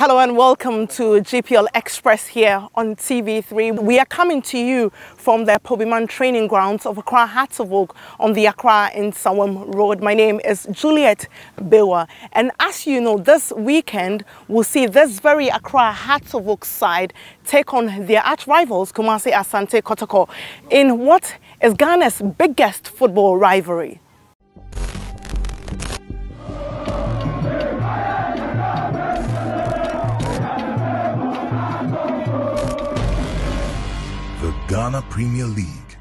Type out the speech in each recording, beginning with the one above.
Hello and welcome to GPL Xpress here on TV3. We are coming to you from the Pobiman training grounds of Accra Hearts on the Accra Nsawam Road. My name is Juliet Bawuah and as you know this weekend we'll see this very Accra Hearts side take on their arch rivals Kumasi Asante Kotoko in what is Ghana's biggest football rivalry. Ghana Premier League.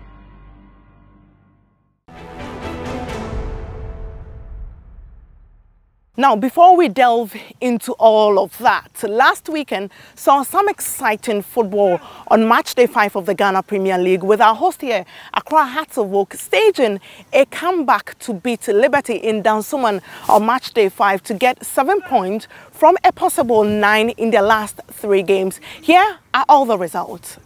Now, before we delve into all of that, last weekend saw some exciting football on match day five of the Ghana Premier League with our host here, Accra Hearts of Oak, staging a comeback to beat Liberty in Dansoman on match day five to get seven points from a possible nine in their last three games. Here are all the results.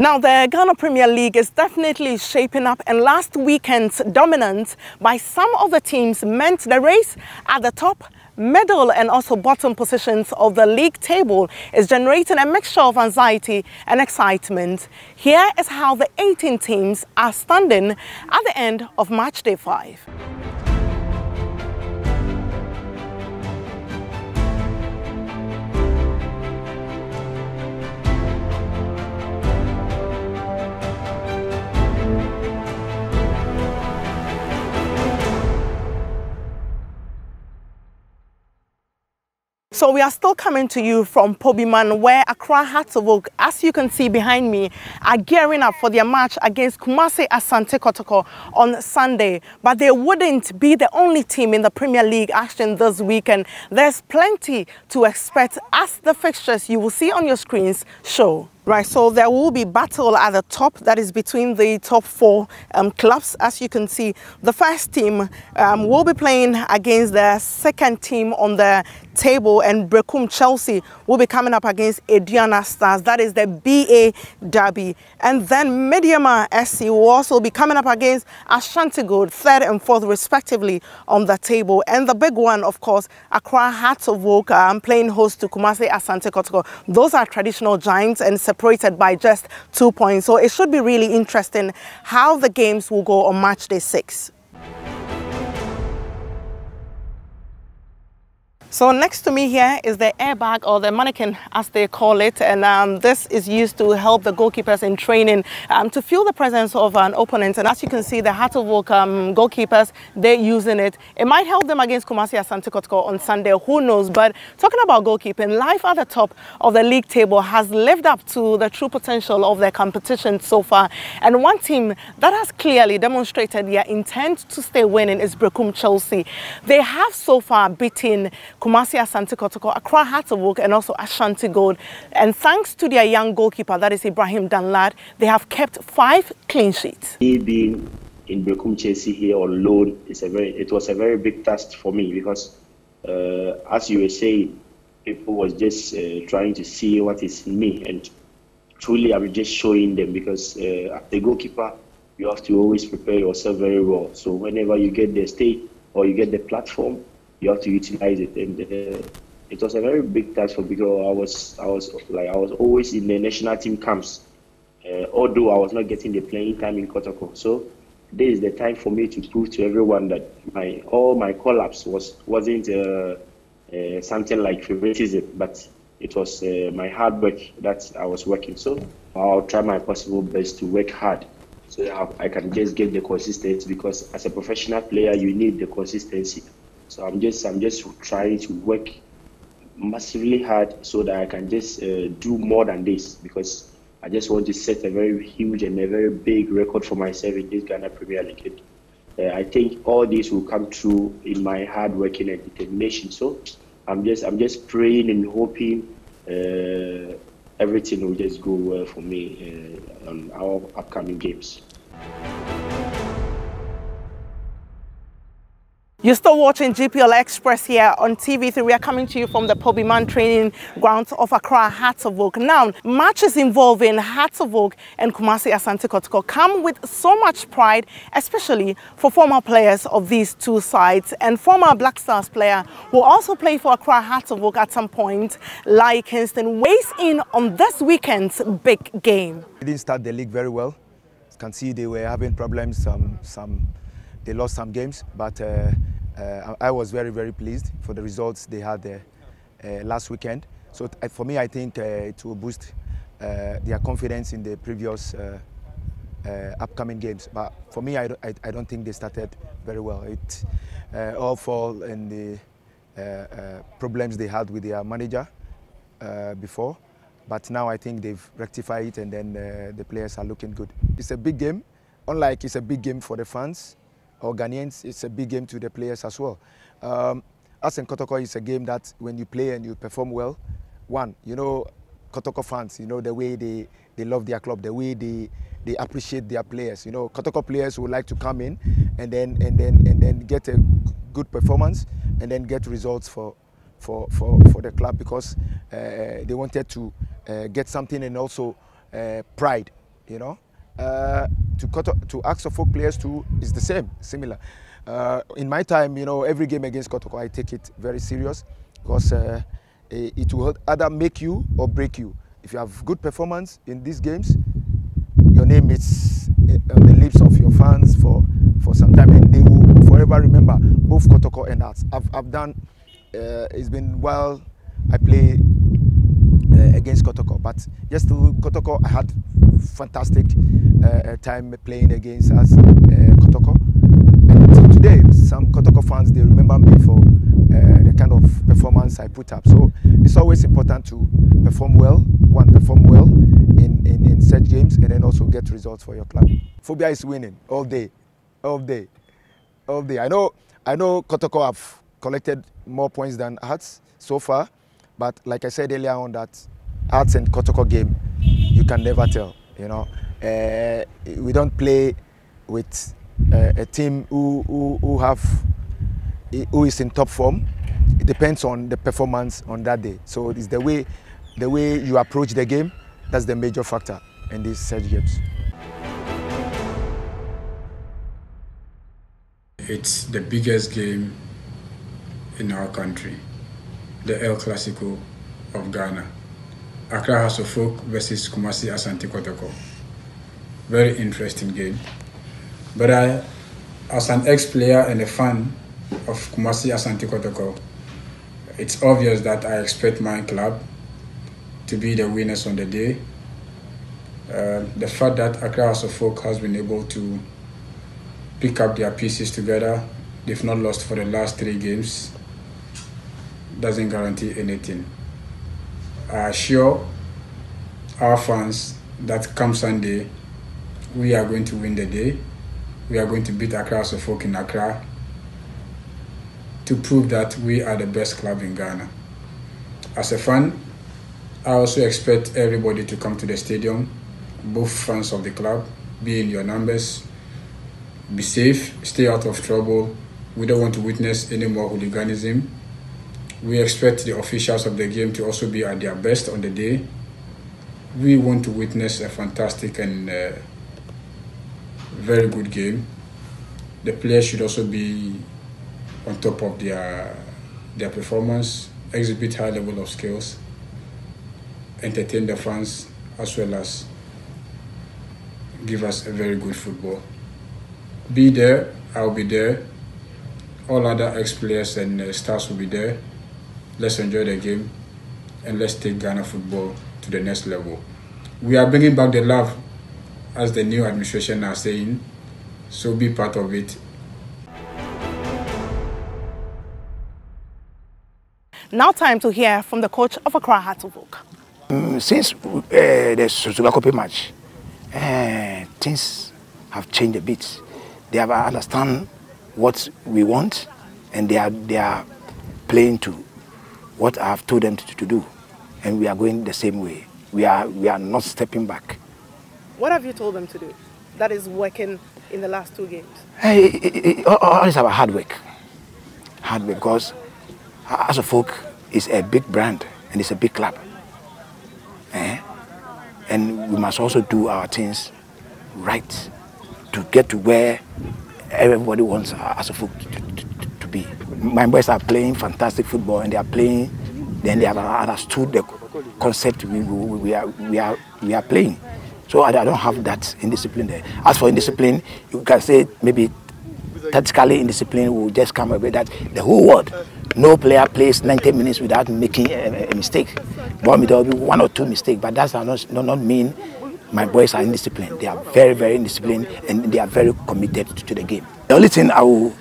Now, the Ghana Premier League is definitely shaping up, and last weekend's dominance by some of the teams meant the race at the top, middle, and also bottom positions of the league table is generating a mixture of anxiety and excitement. Here is how the 18 teams are standing at the end of match day five. So we are still coming to you from Pobiman where Accra Oak, as you can see behind me, are gearing up for their match against Kumasi Asante Kotoko on Sunday. But they wouldn't be the only team in the Premier League action this weekend. There's plenty to expect as the fixtures you will see on your screens show. Right, so there will be battle at the top that is between the top four um, clubs. As you can see, the first team um, will be playing against the second team on the table and Berekum Chelsea will be coming up against Aduana Stars. That is the BA Derby. And then Medeama SC will also be coming up against Ashanti Gold, third and fourth respectively on the table. And the big one, of course, Accra Hearts of Oak um, playing host to Kumasi Asante Kotoko. Those are traditional giants and separated by just two points. So it should be really interesting how the games will go on match day six. So next to me here is the airbag or the mannequin as they call it and um, this is used to help the goalkeepers in training um, to feel the presence of an opponent and as you can see the Oak um, goalkeepers they're using it. It might help them against Kumasi Asante Kotoko on Sunday who knows but talking about goalkeeping life at the top of the league table has lived up to the true potential of their competition so far and one team that has clearly demonstrated their intent to stay winning is Berekum Chelsea. They have so far beaten Kumasi Asante Kotoko, Accra Oak and also Ashanti Gold. And thanks to their young goalkeeper, that is Ibrahim Danlad, they have kept five clean sheets. He being in Berekum Chelsea here on loan is a very it was a very big task for me because uh, as you were saying, people was just uh, trying to see what is in me and truly I was just showing them because uh, the goalkeeper you have to always prepare yourself very well. So whenever you get the stage or you get the platform, you have to utilize it. And uh, it was a very big task for because I was I was like I was always in the national team camps, uh, although I was not getting the playing time in Kotoko. So this is the time for me to prove to everyone that my all my collapse was wasn't uh, uh something like favoritism, but it was uh, my hard work that I was working. So I'll try my possible best to work hard so I can just get the consistency because as a professional player you need the consistency. So I'm just I'm just trying to work massively hard so that I can just uh, do more than this because I just want to set a very huge and a very big record for myself in this Ghana Premier League. Uh, I think all this will come true in my hard working and determination. So I'm just I'm just praying and hoping uh, everything will just go well for me uh, on our upcoming games. You're still watching GPL Xpress here on TV3. We are coming to you from the Pobiman training grounds of Accra Hearts of Oak. Now, matches involving Hearts of Oak and Kumasi Asante Kotoko come with so much pride, especially for former players of these two sides. And former Black Stars player who also played for Accra Hearts of Oak at some point, Laryea Kingston, weighs in on this weekend's big game. We didn't start the league very well. You can see they were having problems, some, some they lost some games, but uh, uh, I was very, very pleased for the results they had uh, last weekend. So uh, for me, I think uh, it will boost uh, their confidence in the previous upcoming games. But for me, I, I, I, don't think they started very well. It all fall in the problems they had with their manager before. But now I think they've rectified it and then uh, the players are looking good. It's a big game. Unlike it's a big game for the fans, or Ghanaians, it's a big game to the players as well. Um, as in Kotoko, it's a game that when you play and you perform well, one, you know, Kotoko fans, you know, the way they, they love their club, the way they, they appreciate their players. You know, Kotoko players would like to come in and then, and then, and then get a good performance and then get results for, for, for, for the club because uh, they wanted to uh, get something and also uh, pride, you know. To Koto, to of Folk players too is the same, similar. Uh, in my time, you know, every game against Kotoko, I take it very serious because uh, it will either make you or break you. If you have good performance in these games, your name is on the lips of your fans for, for some time and they will forever remember both Kotoko and us. I've, I've done, uh, it's been while I play uh, against Kotoko, but just to Kotoko, I had fantastic uh, uh, time playing against us, uh, Kotoko. And today, some Kotoko fans, they remember me for the kind of performance I put up. So it's always important to perform well, one, perform well in, in, in such games, and then also get results for your club. Phobia is winning all day, all day, all day. I know, I know Kotoko have collected more points than Hearts so far, but like I said earlier on that Hearts and Kotoko game, you can never tell. You know, uh, we don't play with uh, a team who, who, who have who is in top form. It depends on the performance on that day. So it's the way the way you approach the game. That's the major factor in these such games. It's the biggest game in our country, the El Clasico of Ghana. Accra Hearts of Oak versus Kumasi Asante Kotoko. Very interesting game. But I, as an ex-player and a fan of Kumasi Asante Kotoko, it's obvious that I expect my club to be the winners on the day. Uh, the fact that Accra Hearts of Oak has been able to pick up their pieces together, they've not lost for the last three games, doesn't guarantee anything I assure our fans that come Sunday, we are going to win the day. We are going to beat Accra Folk in Accra to prove that we are the best club in Ghana. As a fan, I also expect everybody to come to the stadium, both fans of the club, be in your numbers, be safe, stay out of trouble. We don't want to witness any more hooliganism we expect the officials of the game to also be at their best on the day. We want to witness a fantastic and uh, very good game. The players should also be on top of their their performance, exhibit high level of skills, entertain the fans as well as give us a very good football. Be there, I'll be there. All other ex-players and uh, stars will be there let's enjoy the game, and let's take Ghana football to the next level. We are bringing back the love, as the new administration are saying, so be part of it. Now time to hear from the coach of Accra Hearts of Oak. Mm, since uh, the Susuga match, uh, things have changed a bit. They have understand what we want and they are, they are playing to what I have told them to, to do. And we are going the same way. We are, we are not stepping back. What have you told them to do that is working in the last two games? Hey, all, all is about hard work. hard work because as a folk is a big brand and it's a big club. Eh? And we must also do our things right to get to where everybody wants as a folk to, to. My boys are playing fantastic football and they are playing, then they have understood the concept we, we, are, we, are, we are playing. So I, don't have that indiscipline there. As for indiscipline, you can say maybe tactically indiscipline will just come away that the whole world, no player plays 90 minutes without making a, a mistake. But there will be one or two mistakes, but that does not, not mean my boys are indisciplined. They are very, very indisciplined and they are very committed to, the game. The only thing I would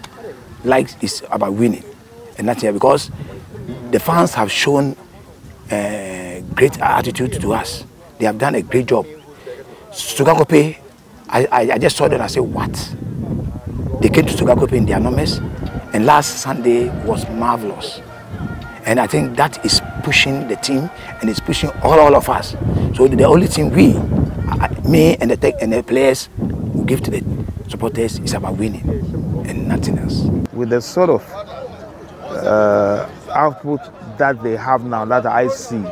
like is about winning. And that's here because the fans have shown uh, great attitude to us. They have done a great job. Sogakope, I, I, I just saw them and I said, what? They came to Sogakope in their numbers, and last Sunday was marvelous. And I think that is pushing the team and it's pushing all, all of us. So the only thing we, me and the tech and the players will give to the supporters is about winning and nothing else. With the sort of uh, output that they have now, that I see,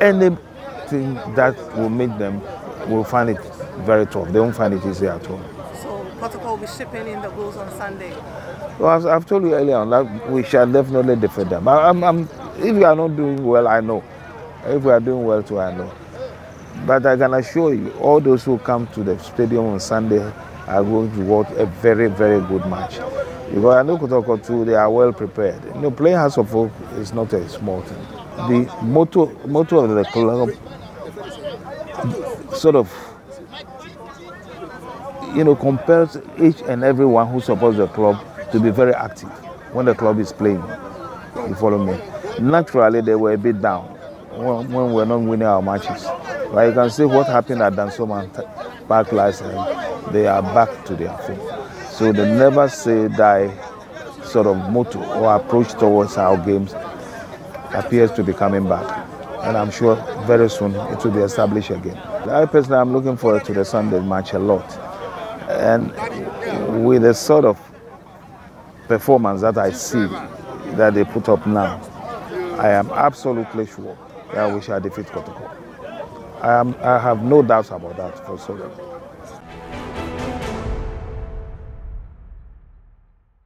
anything that will make them will find it very tough. They won't find it easy at all. So Kotoko will be shipping in the goals on Sunday. Well, I've, I've told you earlier on that we shall definitely defend them. I, I'm, I'm, if we are not doing well, I know. If we are doing well too, I know. But I can assure you, all those who come to the stadium on Sunday are going to watch a very, very good match. Because I know Kotoko too, they are well prepared. You know, playing House of Folk is not a small thing. The motto, motto of the club sort of you know compels each and everyone who supports the club to be very active when the club is playing. You follow me? Naturally, they were a bit down when, when we're not winning our matches. But you can see what happened at Dansoman Park last time. They are back to their form. So the never say die sort of motto or approach towards our games appears to be coming back. And I'm sure very soon it will be established again. I personally am looking forward to the Sunday match a lot. And with the sort of performance that I see that they put up now, I am absolutely sure that we shall defeat Kotoko. I, am, I have no doubts about that for so.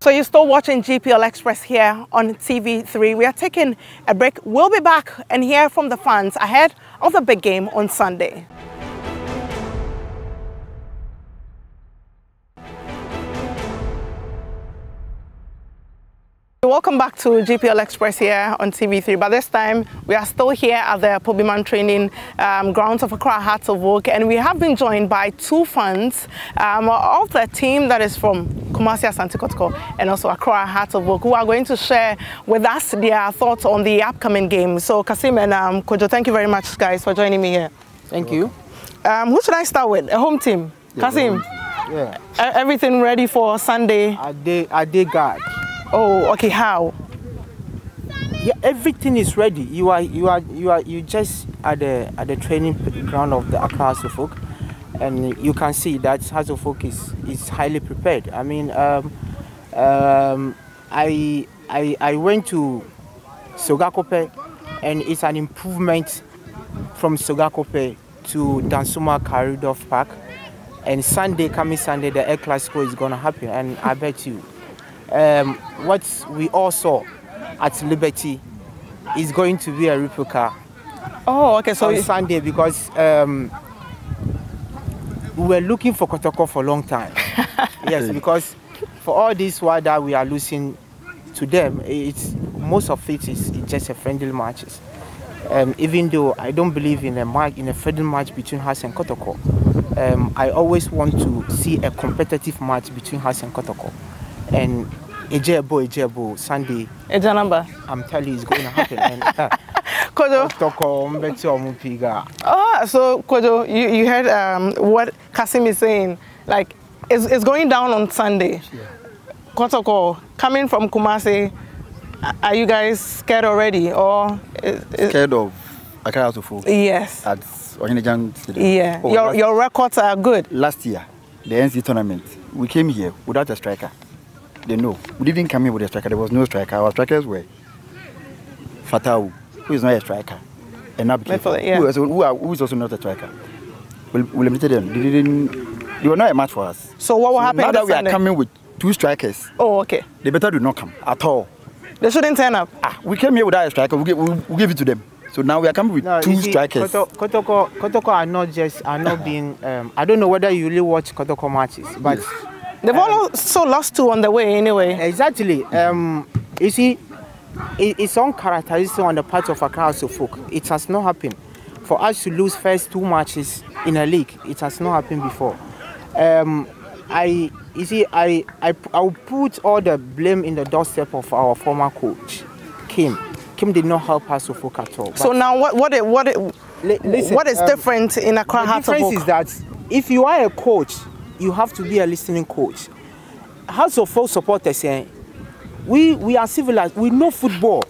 So you're still watching GPL Xpress here on TV3. We are taking a break. We'll be back and hear from the fans ahead of the big game on Sunday. Welcome back to GPL Xpress here on TV3. But this time, we are still here at the Pobiman training um, grounds of Accra Hearts of Oak, and we have been joined by two fans um, of the team that is from Kumasi Asante Kotoko and also Accra Hearts of Oak, who are going to share with us their thoughts on the upcoming game. So, Kasim and um, Kojo, thank you very much, guys, for joining me here. Thank you. Um, who should I start with? A home team. Yeah, Kasim, Yeah. everything ready for Sunday? I did, I did guard. Oh, okay. How? Yeah, everything is ready. You are, you are, you are, you just at the at the training ground of the Accra and you can see that Hearts of Oak is is highly prepared. I mean, um, um, I I I went to Sogakope, and it's an improvement from Sogakope to Dansoman Karidov Park. And Sunday, coming Sunday, the Clasico is gonna happen, and I bet you, um, what we all saw at Liberty is going to be a replica Oh, okay. So on Sunday because um, we were looking for Kotoko for a long time. yes, because for all this while that we are losing to them, it's most of it is just a friendly matches. Um, even though I don't believe in a match, in a friendly match between Haas and Kotoko, um, I always want to see a competitive match between Haas and Kotoko. And Ejebo, Ejebo, Sunday, it's a number. I'm telling you, it's going to happen. and, uh, Kojo, Kotoko, Mbeti, Omupiga. Oh, so Kojo, you, you heard um, what Kasim is saying. Like, it's, it's going down on Sunday. Kotoko, coming from Kumasi, are you guys scared already? Or is, is, scared of Accra Hearts of Oak yes, at Ohene Djan Stadium. yeah. Oh, your last, your records are good. last year, the NC tournament, we came here without a striker. They know. We didn't come in with a striker. There was no striker. Our strikers were Fatau, who is not a striker, and Nabi Method, yeah. who, is- who, are, who is also not a striker. We, we limited them. They didn't. They were not a match for us. So what will So happen now that we Sunday? are coming with two strikers, Oh, okay. they better do not come at all. They shouldn't turn up. Ah, we came here without a striker. We give, we, we give it to them. So now we are coming with No, two you see, strikers. Koto- Kotoko, Kotoko are not just are not being. Um, I don't know whether you really watch Kotoko matches, but They've also lost two on the way anyway. exactly. Um, you see, it, it's uncharacteristic on the part of Accra Hearts of Oak. It has not happened for us to lose first two matches in a league. It has not happened before. Um, I you see, I I I will put all the blame in the doorstep of our former coach, Kim. Kim did not help us to folk at all. So now what what it- what listen, what is um, different in Accra the Hearts of difference is that if you are a coach, you have to be a listening coach. House of Folk supporters, eh, we we are civilized. We know football.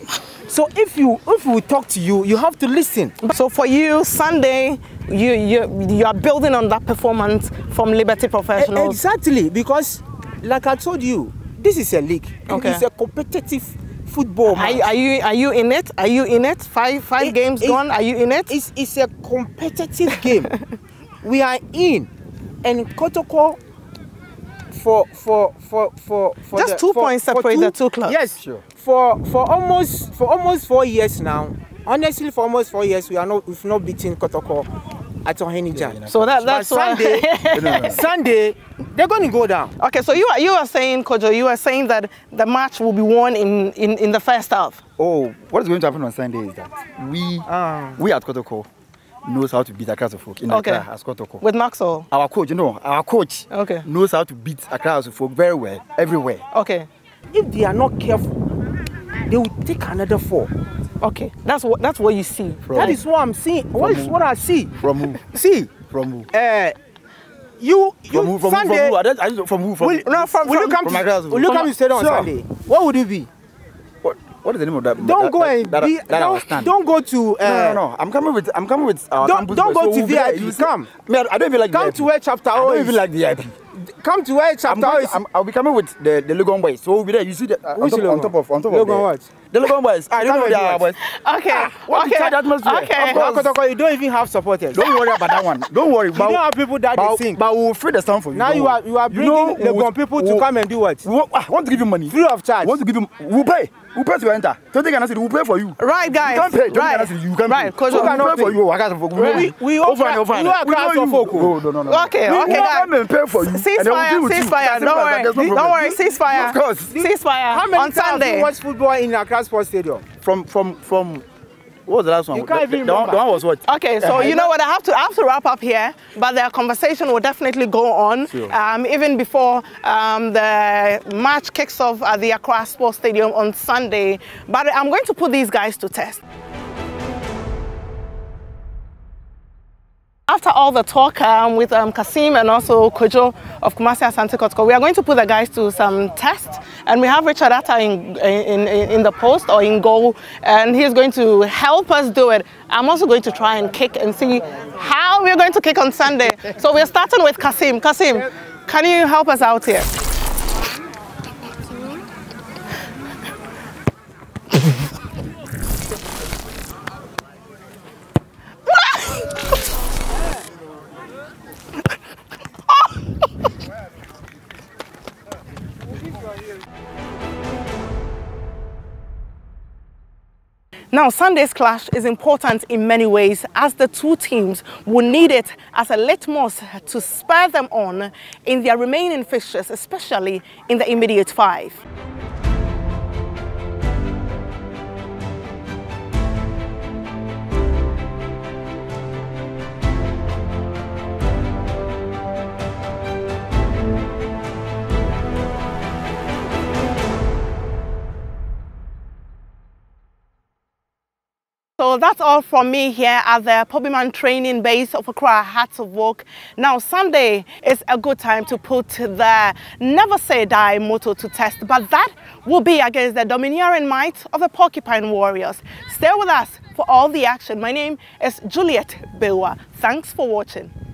So if you if we talk to you, you have to listen. So for you, Sunday, you you you are building on that performance from Liberty E- Professionals. Exactly, because like I told you, this is a league. Okay. It's a competitive football. Are, you- are you are you in it? Are you in it? Five five It- games it- gone. Are you in it? It's, it's a competitive game. we are in, and Kotoko for for for for for Just the- two for- points separate the two clubs. Yes, Sure. For for almost for almost four years now. Honestly, for almost four years, we are not we've not beaten Kotoko at Ohenijan. So that that's. Sunday. Sunday, they're going to go down. okay, so you are you are saying, Kojo, you are saying that the match will be won in in, in the first half. Oh, what is going to happen on Sunday is that we Ah. we at Kotoko knows how to beat Accra Folk in Okay. Accra as Kotoko. With Maxwell. our coach, you know, our coach Okay. knows how to beat Accra Folk very well, everywhere. Okay. If they are not careful, they will take another four. Okay. That's what that's what you see. That is what I'm seeing. What is what I see? From who? See, From who? uh, you, you From who? From who? Sunday. From who? I don't- I don't- From who? From Will, no, from, will you come from to, will you come From- to stadium on Sure. Sunday? What would it be? What, is the name of that? Don't that, go that, and that, be. that, don't, don't go to. Uh, no, no, no. I'm coming with. I'm coming with. Our Don't- campus don't boys. go So to we'll. VIP, come. Me, I don't even like Come VIP. to where chapter I don't even like VIP. Come to where I'm chapter going to, is. I'm, I'll be coming with the the Legon boys. So we'll be there. You see the uh, on, top, on top of on top Legon of the, what? The Legon boys. I You don't know know are what. boys. Okay. what okay. the atmosphere? Okay. Of course. Kotoko, you don't even have supporters. Don't worry about that one. Don't worry. You don't have people that but, they sing. But we'll free the stand for you. Now you are you are bringing know, Legon we'll- people to we'll- come and do what? We want, I want to give you money. Free of charge. I want to give you. We'll pay. We'll pay to enter. Don't think I said we'll pay for you. Right, guys. You can't pay. Don't right. think you can right. pay. Kojo, So Who we'll cannot pay for you. I we know We- you. we over offer- and over. you are We class know of you. folk. No, no, no, no. Okay, we okay, will guys. come and pay for you. Ceasefire, you. ceasefire. As Don't worry. There's no Don't worry. Ceasefire. Of course. Ceasefire How many on times Sunday. you watched football in Accra Sports Stadium? From from from. What was the last one? You can't the, even the, one, remember. the one was what? Okay, so you know what? I have to I have to wrap up here, but the conversation will definitely go on Sure. um, even before um, the match kicks off at the Accra Sports Stadium on Sunday. But I'm going to put these guys to test. After all the talk um, with um, Kasim and also Kojo of Kumasi Asante Kotoko, we are going to put the guys to some tests. And we have Richard Attah in, in, in, the post or in goal, and he's going to help us do it. I'm also going to try and kick and see how we're going to kick on Sunday. So we're starting with Kasim. Kasim, can you help us out here? Now, Sunday's clash is important in many ways as the two teams will need it as a litmus to spur them on in their remaining fixtures, especially in the immediate five. So that's all from me here at the Pobiman training base of Accra Hearts of Oak. Now Sunday is a good time to put the never say die motto to test, but that will be against the domineering might of the Porcupine Warriors. Stay with us for all the action. My name is Juliet Bawuah. Thanks for watching.